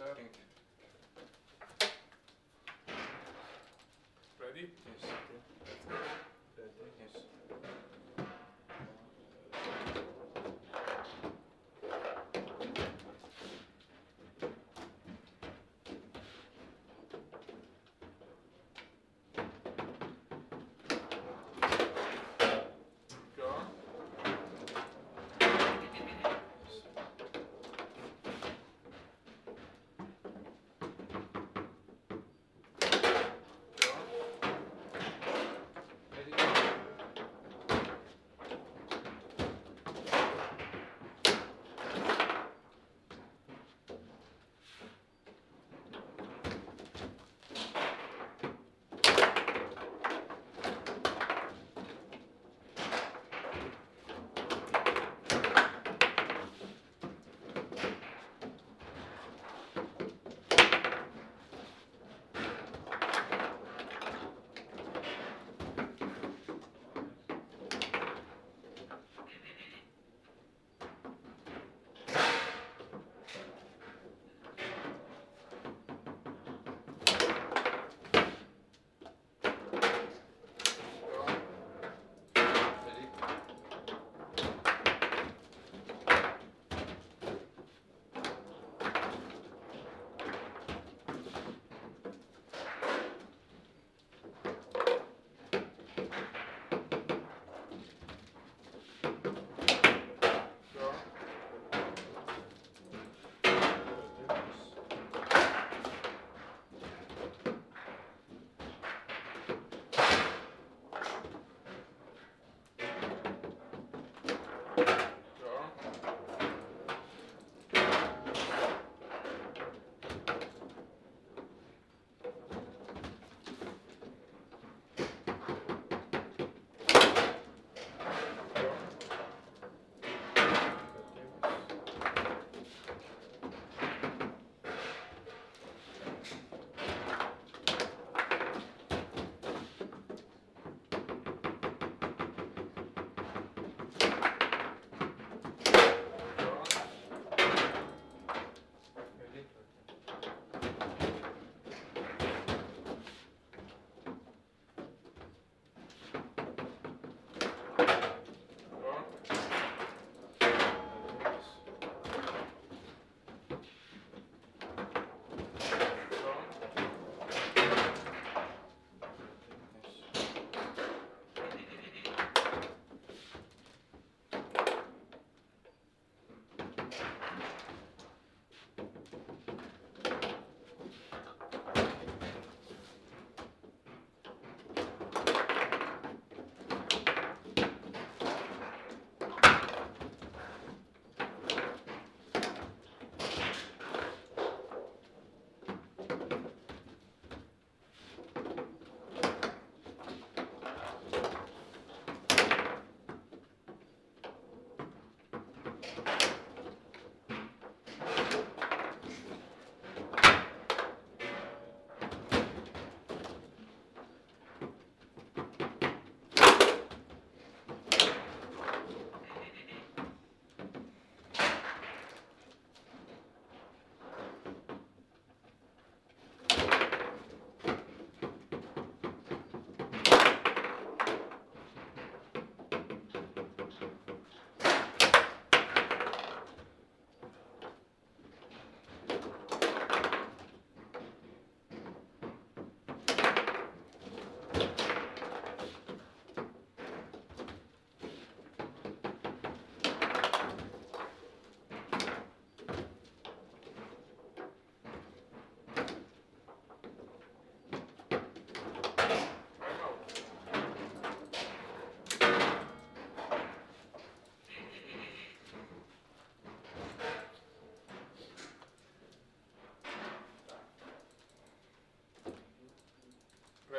Ready? Yes.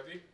Ready?